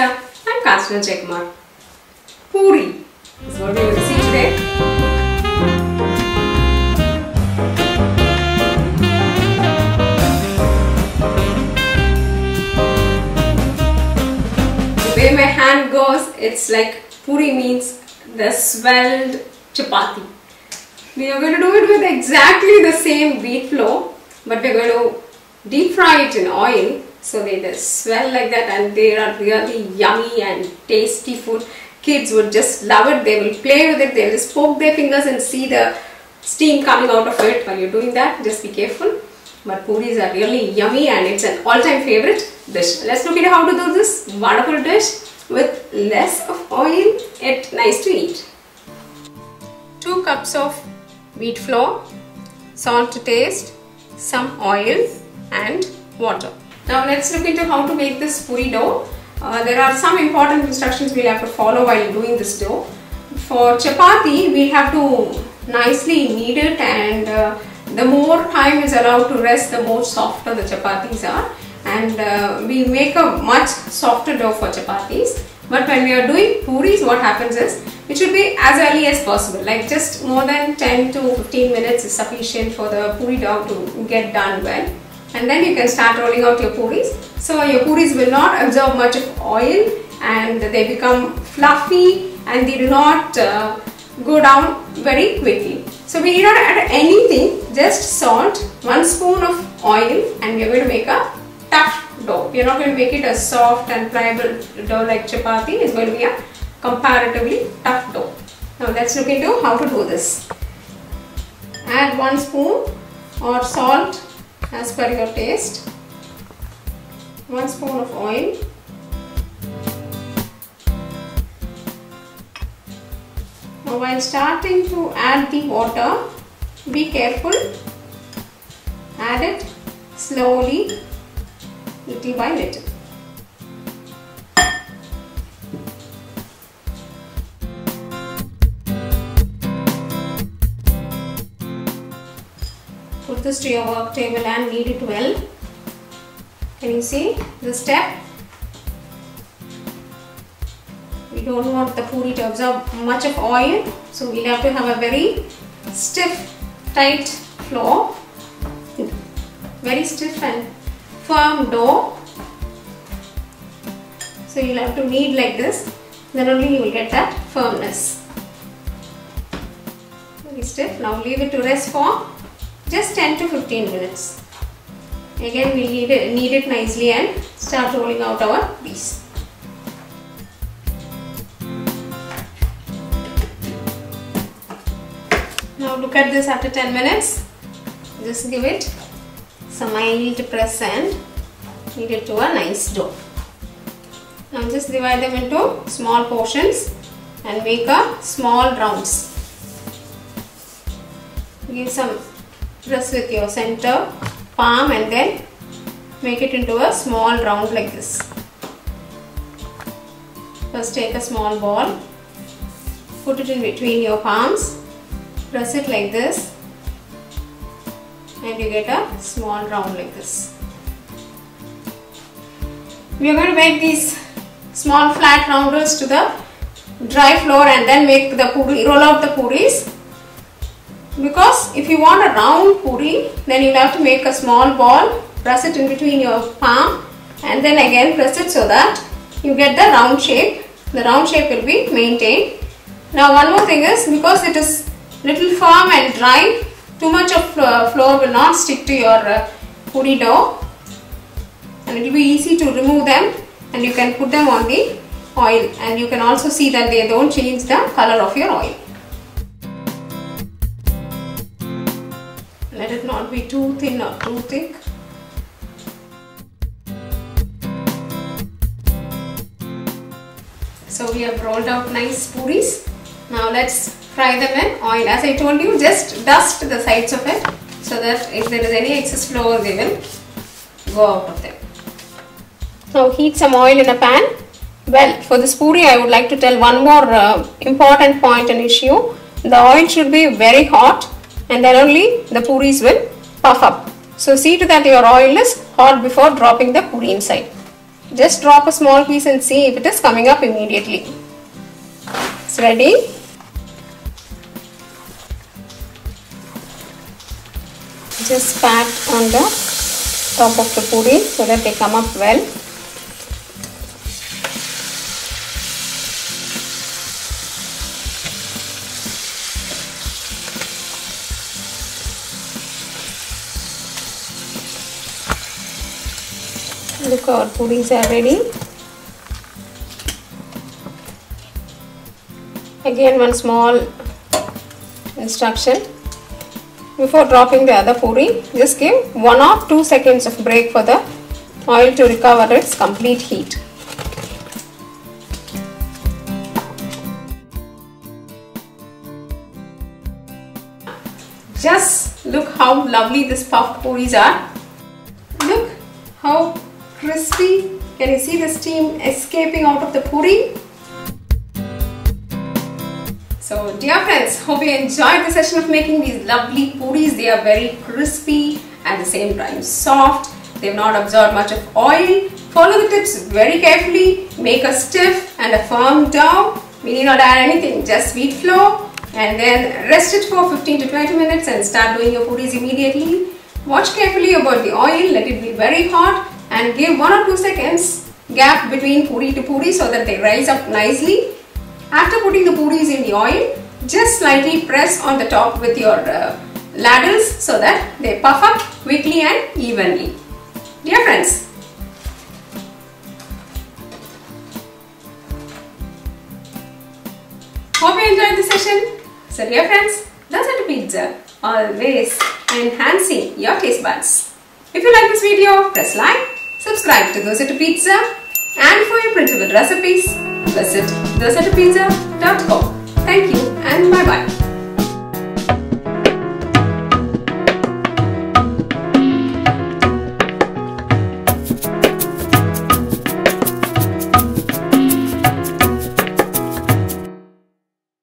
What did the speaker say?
I'm Kasna Jekmar. Puri is what going to see today. The way my hand goes, it's like puri means the swelled chapati. We are going to do it with exactly the same wheat flour, but we're going to deep fry it in oil so they just swell like that and they are really yummy and tasty food. Kids would just love it. They will play with it. They'll just poke their fingers and see the steam coming out of it while you're doing that. Just be careful. But puris are really yummy and it's an all-time favorite dish. Let's look at how to do this wonderful dish with less of oil yet nice to eat. 2 cups of wheat flour, salt to taste, some oil and water. Now let's look into how to make this puri dough. Uh, there are some important instructions we'll have to follow while doing this dough. For chapati, we have to nicely knead it and uh, the more time is allowed to rest, the more softer the chapatis are. And uh, we make a much softer dough for chapatis. But when we are doing puris, what happens is, it should be as early as possible. Like just more than 10 to 15 minutes is sufficient for the puri dough to get done well and then you can start rolling out your puris. So your puris will not absorb much of oil and they become fluffy and they do not uh, go down very quickly. So we need not add anything, just salt, one spoon of oil and we are going to make a tough dough. We are not going to make it a soft and pliable dough like chapati, it's going to be a comparatively tough dough. Now let's look into how to do this. Add one spoon or salt as per your taste. 1 spoon of oil. Now while starting to add the water, be careful. Add it slowly, little by little. This to your work table and knead it well. Can you see the step? We don't want the puri to absorb much of oil, so we'll have to have a very stiff, tight flour, very stiff and firm dough. So you'll have to knead like this, then only you will get that firmness. Very stiff. Now leave it to rest for just 10 to 15 minutes. Again we knead it, knead it nicely and start rolling out our piece. Now look at this after 10 minutes. Just give it some mild press and knead it to a nice dough. Now just divide them into small portions and make a small rounds. Give some press with your center palm and then make it into a small round like this. First take a small ball, put it in between your palms, press it like this and you get a small round like this. We are going to make these small flat rounders to the dry floor and then make the puri, roll out the puris because if you want a round puri then you'll have to make a small ball press it in between your palm and then again press it so that you get the round shape. The round shape will be maintained. Now one more thing is because it is little firm and dry too much of flour will not stick to your uh, puri dough. And it will be easy to remove them and you can put them on the oil. And you can also see that they don't change the color of your oil too thin or too thick. So we have rolled out nice puris. Now let's fry them in oil. As I told you, just dust the sides of it so that if there is any excess flour, they will go out of them. Now heat some oil in a pan. Well, for this puri, I would like to tell one more uh, important point and issue. The oil should be very hot and then only the puris will puff up. So see to that your oil is hot before dropping the puri inside. Just drop a small piece and see if it is coming up immediately. It's ready. Just pat on the top of the puri so that they come up well. Look our puris are ready. Again one small instruction. Before dropping the other puri, just give 1 or 2 seconds of break for the oil to recover its complete heat. Just look how lovely these puffed puris are. Look how crispy. Can you see the steam escaping out of the puri? So dear friends, hope you enjoyed the session of making these lovely puris. They are very crispy at the same time soft. They've not absorbed much of oil. Follow the tips very carefully. Make a stiff and a firm dough. We need not add anything, just wheat flour and then rest it for 15 to 20 minutes and start doing your puris immediately. Watch carefully about the oil, let it be very hot and give 1 or 2 seconds gap between puri to puri so that they rise up nicely. After putting the puris in the oil, just slightly press on the top with your uh, ladles so that they puff up quickly and evenly. Dear friends, hope you enjoyed the session. So dear friends, Dosa to Pizza always enhancing your taste buds. If you like this video, press like, subscribe to Dosa to Pizza and for your printable recipes, visit dosatopizza.com. Thank you and bye bye.